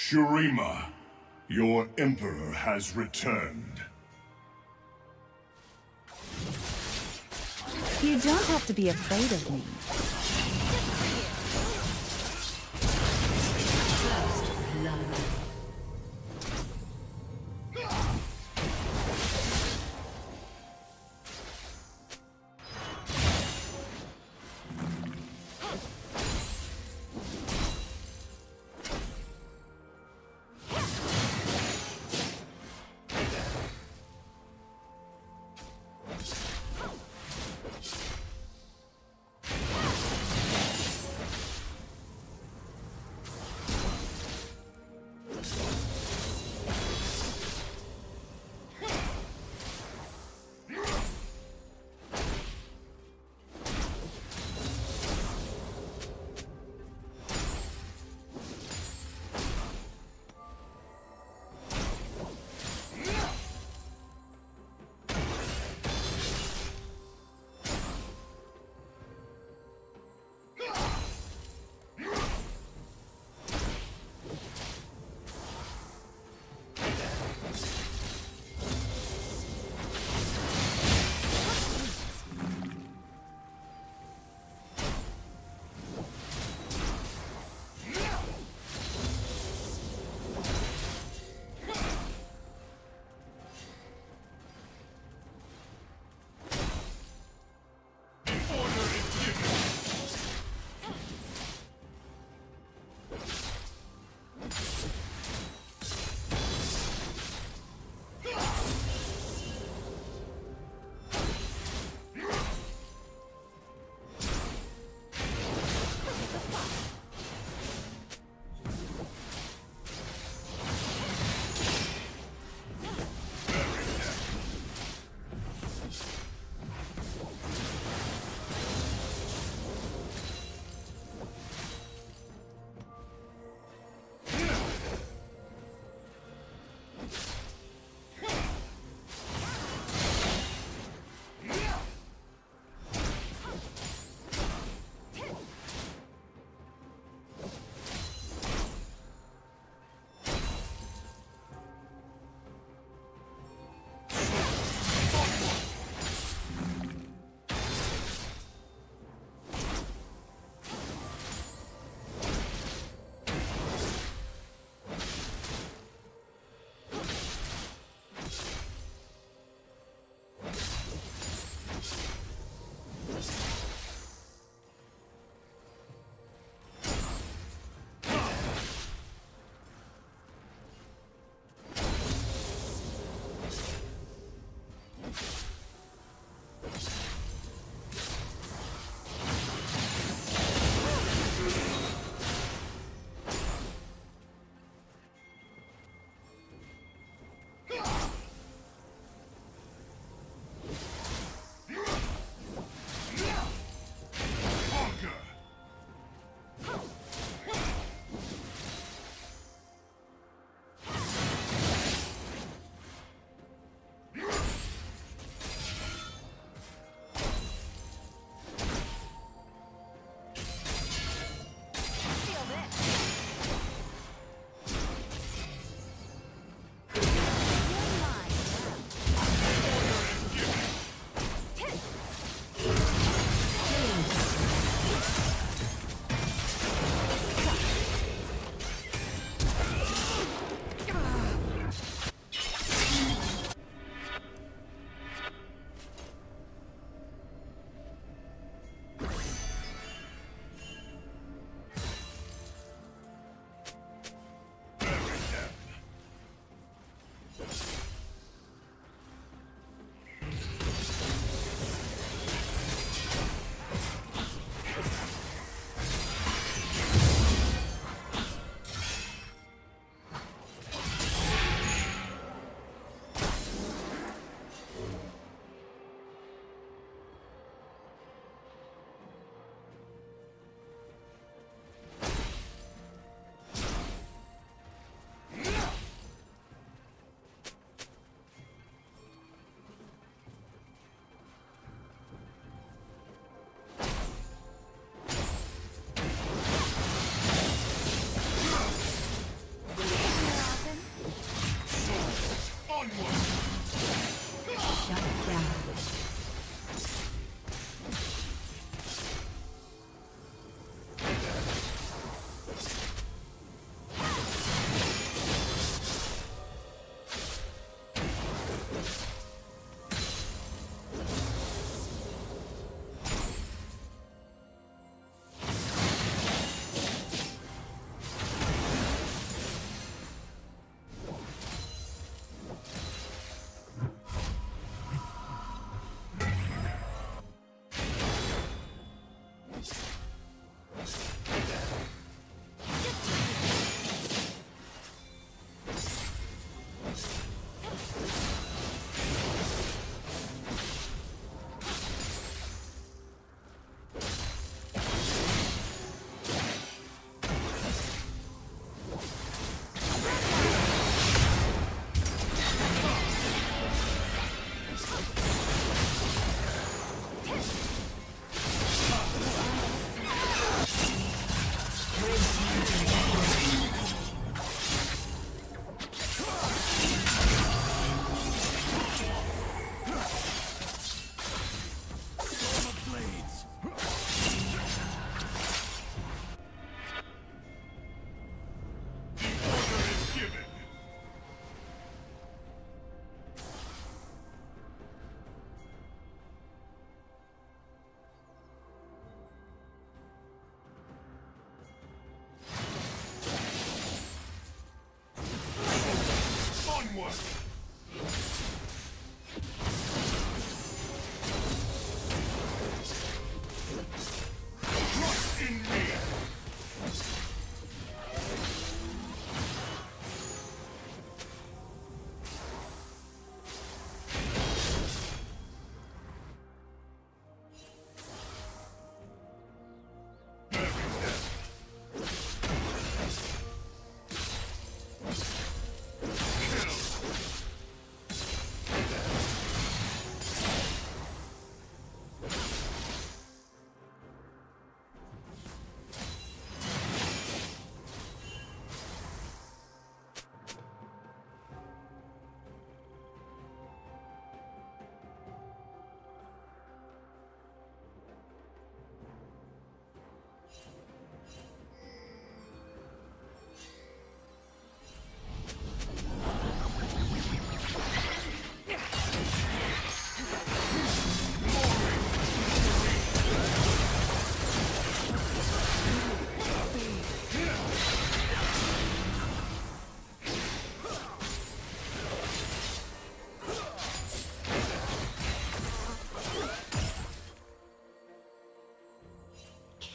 Shurima, your Emperor has returned. You don't have to be afraid of me.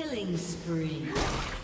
Killing spree.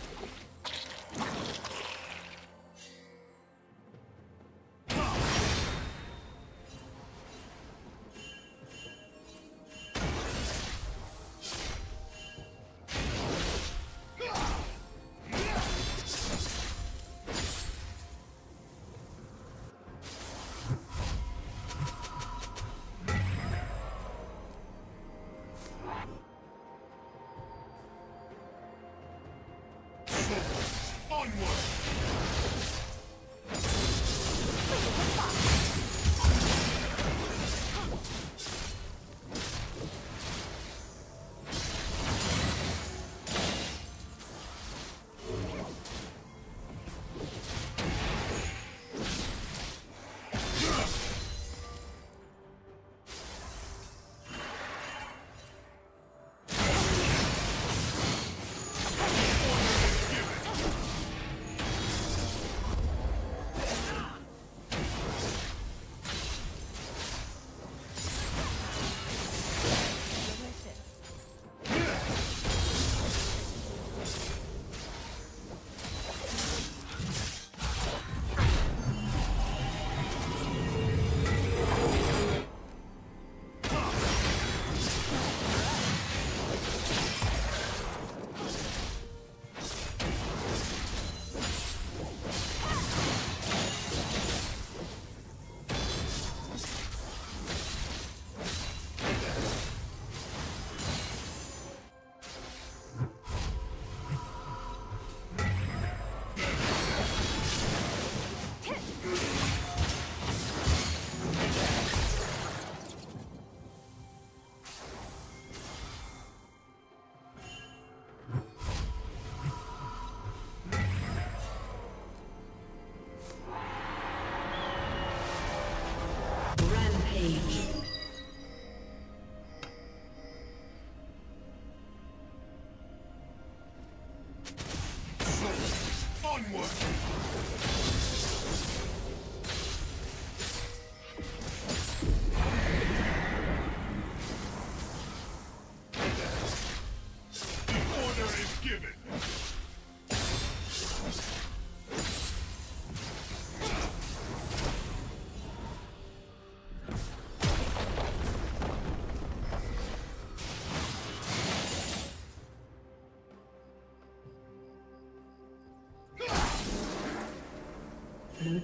Blue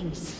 Killing.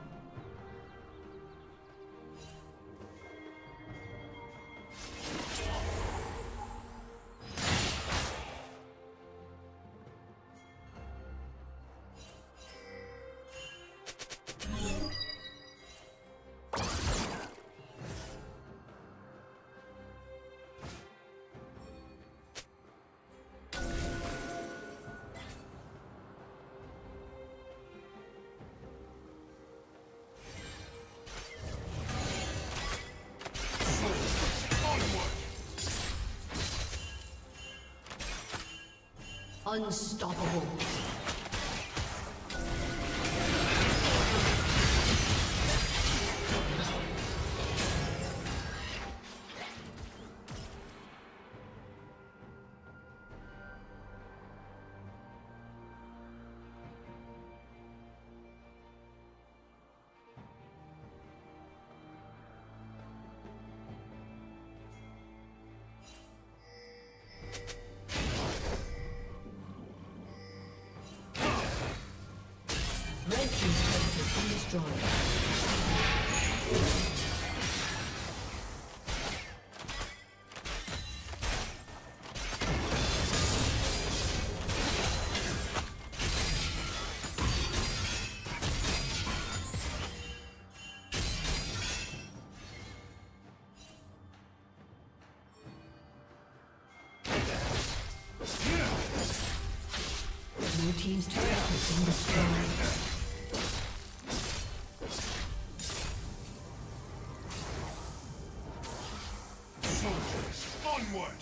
Unstoppable. Team's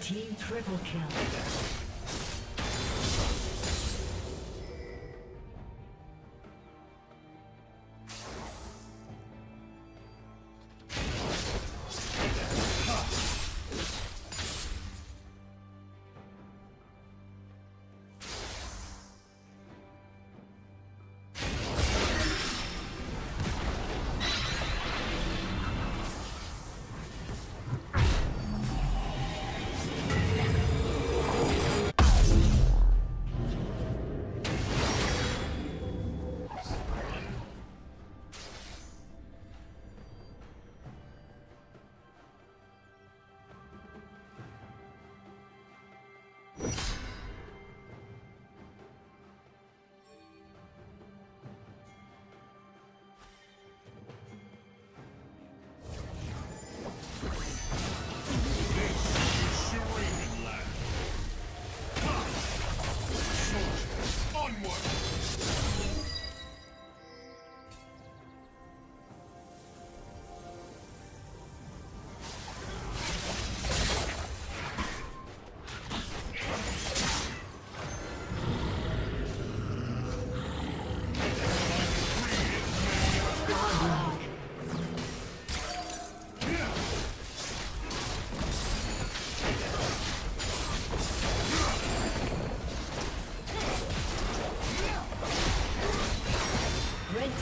Team triple kill.